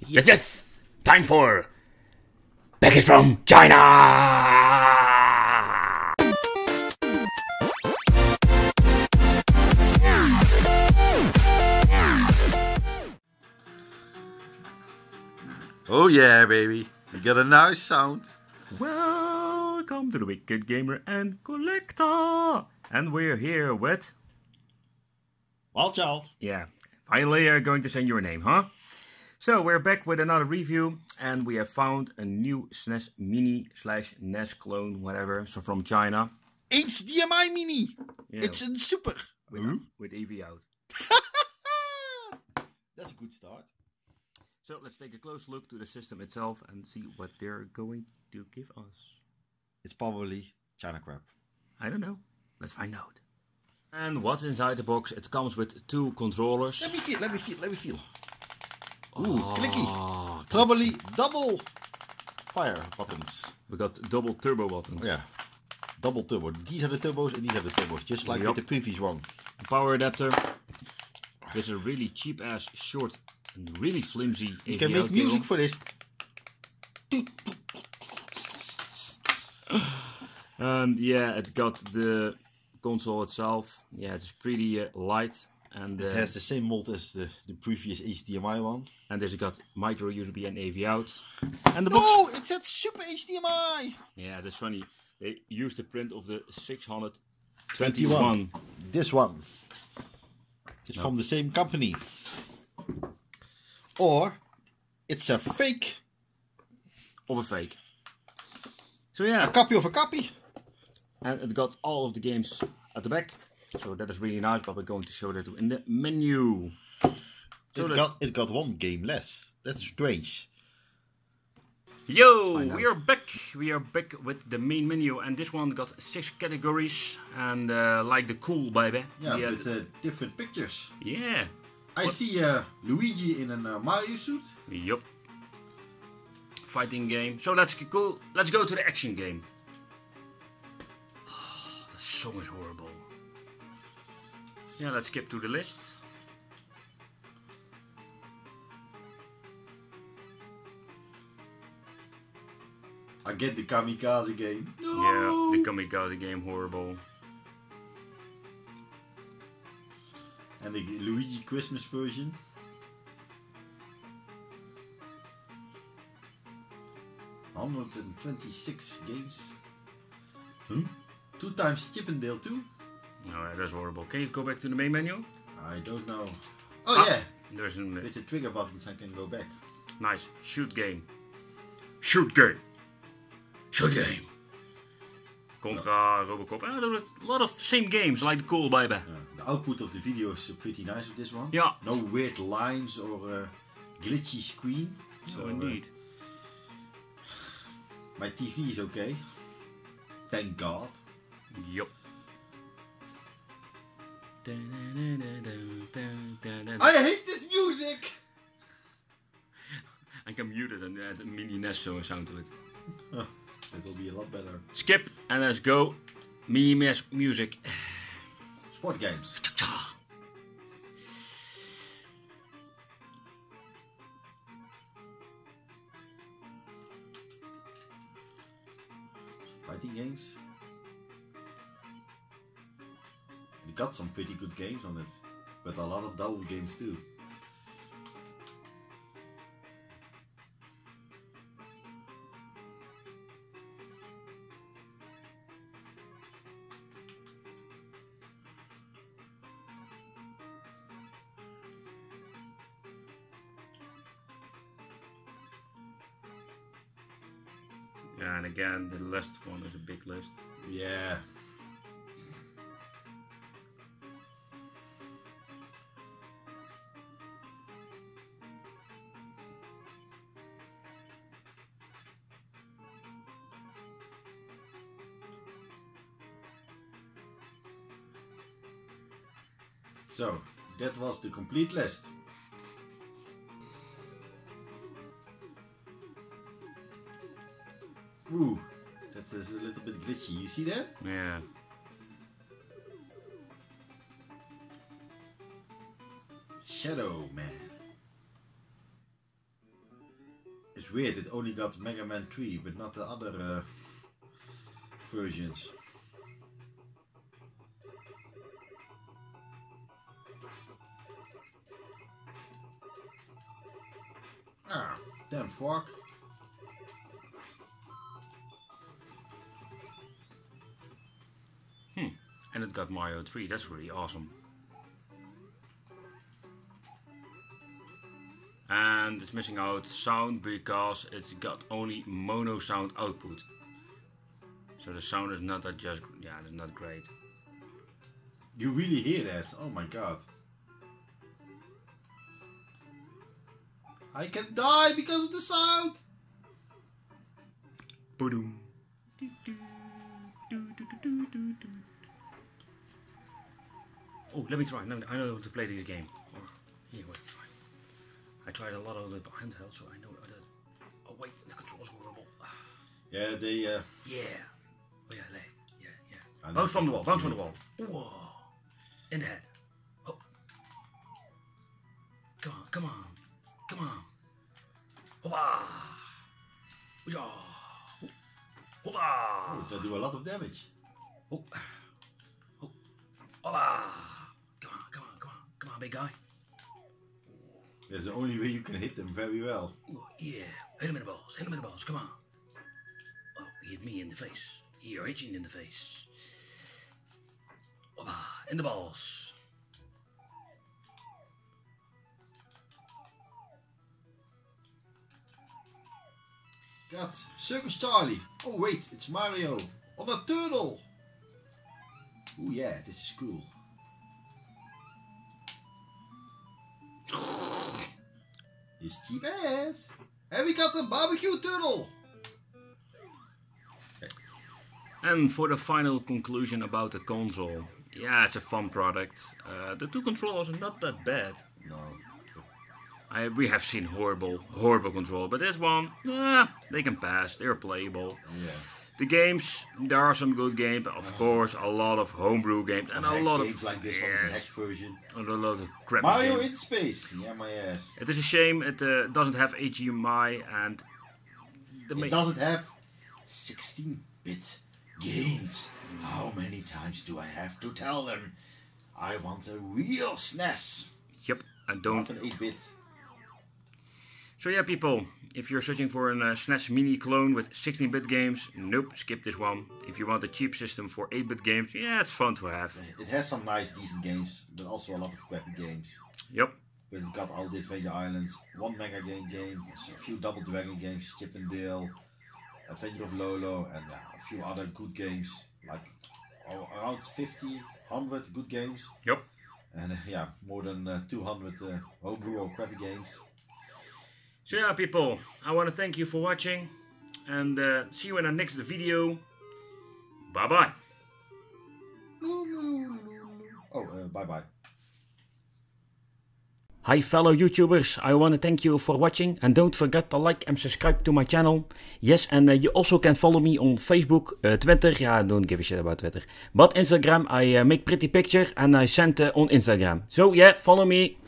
Yes, yes! Time for Package from China! Oh yeah, baby. You got a nice sound. Welcome to the Wicked Gamer and Collector! And we're here with. Wild Child. Yeah, finally uh, going to send your name, huh? So, we're back with another review, and we have found a new SNES Mini slash NES clone, whatever, so from China. HDMI Mini. Yeah, It's a super. with, with AV out. That's a good start. So, let's take a close look to the system itself and see what they're going to give us. It's probably China crap. I don't know. Let's find out. And what's inside the box? It comes with two controllers. Let me feel, let me feel, let me feel. Ooh, clicky. Ah, Probably double fire buttons. We got double turbo buttons. Oh, yeah. Double turbo. These are the turbos and these are the turbos. Just like Yup. with the previous one. Power adapter. There's a really cheap ass short and really flimsy You can make music for this. And yeah, it got the console itself. Yeah, it's pretty uh, light. And uh, It has the same mold as the, the previous HDMI one. and there's got micro USB and AV out. And the box. No, it said Super HDMI. Yeah, that's funny. They used the print of the 621. This one. It's from the same company. Or it's a fake, Of a fake. So yeah. a copy of a copy. and it got all of the games at the back. So that is really nice, but we're going to show that in the menu. So It got it got one game less. That's strange. Yo, we are back. We are back with the main menu, and this one got six categories, and uh, like the cool baby. Yeah, we had- with uh, different pictures. yeah, I see uh, Luigi in a uh, Mario suit. yup. Fighting game. So let's go. Let's go to the action game. that song is horrible. Yeah, let's skip to the list. I get the Kamikaze game. No! Yeah, the Kamikaze game horrible. And the Luigi Christmas version. Hundred and twenty-six games. Hmm? Two times Chip and Dale too? No, that's horrible. Can you go back to the main menu? I don't know. Oh Ah. yeah, There's a with the trigger buttons I can go back. Nice. Shoot game. Shoot game. Shoot game. Contra, Robocop. Ah, there are a lot of same games like the Cool Baby. Yeah, the output of the video is uh, pretty nice with this one. Yeah. No weird lines or uh, glitchy screen. So uh, indeed. my TV is okay. Thank God. Yup. I hate this music! I can mute it and add a mini NES so- sound to it. It will be a lot better. Skip and let's go. Mini music. Sport games. Fighting games. Got some pretty good games on it, but a lot of double games too. Yeah, and again, the last one is a big list. Yeah. So, that was the complete list. Ooh, that is a little bit glitchy. You see that? Yeah. Shadow Man. It's weird, it only got Mega Man 3, but not the other uh, versions. Ah, damn fuck. And it got Mario 3. That's really awesome. And it's missing out sound because it's got only mono sound output. So the sound is not that just yeah, it's not great. You really hear that? Oh my god. I can die because of the sound! Boom. Oh, let me try. No, I know how to play this game. Or, here, wait. I tried a lot of the handheld, so I know how to. Oh wait, the controls horrible. Ah, Yeah, they. Uh, Yeah. Oh yeah, leg. Yeah, yeah. I know Bounce from the wall. Bounce from the something. wall. Whoa. In the head. Oh. Come on, come on, come on. Hoppa. Yeah. Hoppa. oh, they do a lot of damage. Oh. Oh. Hoppa. Come on, come on, come on, come on, big guy. That's the only way you can hit them very well. Ooh, yeah. Hit him in the balls. Hit him in the balls. Come on. Oh, he hit me in the face. You're hitting in the face. Hoppa. In the balls. God, Circus Charlie. Oh wait, it's Mario. On a turtle. Oh yeah, this is cool. It's cheap ass. And we got the barbecue turtle. And for the final conclusion about the console. Yeah, it's a fun product. Uh, the two controllers are not that bad. I, we have seen horrible, horrible control, but this one, ah, they can pass. They're playable. Yeah. The games, there are some good games, but of course, a lot of homebrew games and a lot games of like this one is a hack yes, version. a lot of crap. Mario games. in space. Yeah, my ass. It is a shame it uh, doesn't have HDMI and the It ma- doesn't have 16-bit games. How many times do I have to tell them? I want a real SNES, Yep, I not don't. an 8-bit. So yeah, people, if you're searching for a uh, SNES Mini clone with 16-bit games, nope, skip this one. If you want a cheap system for 8-bit games, yeah, it's fun to have. It has some nice, decent games, but also a lot of crappy games. Yep. But it got all the Adventure Islands, one Mega Game game, a few Double Dragon games, Chip and Dale, Adventure of Lolo, and yeah, a few other good games, like oh, around 50, 100 good games. Yep. And uh, yeah, more than uh, 200 uh, homebrew or crappy games. So yeah, people, I want to thank you for watching and uh, see you in our next video. Bye bye. Oh, uh, bye bye. Hi fellow YouTubers, I want to thank you for watching and don't forget to like and subscribe to my channel. Yes, and uh, you also can follow me on Facebook, uh, Twitter, yeah, don't give a shit about Twitter. But Instagram, I uh, make pretty picture and I send uh, on Instagram. So yeah, follow me.